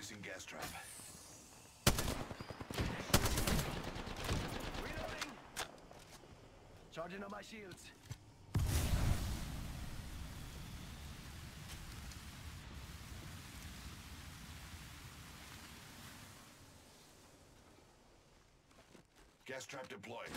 Placing gas trap. Reloading! Charging on my shields. Gas trap deployed.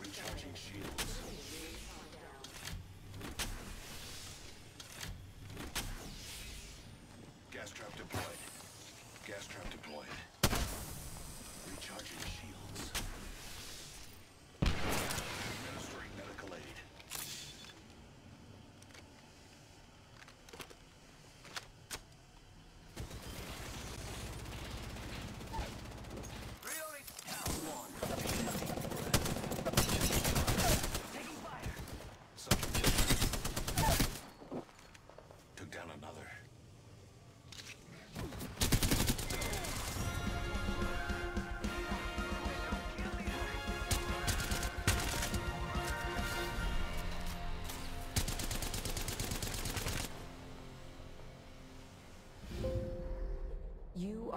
Recharging shields. Gas trap deployed. Gas trap deployed.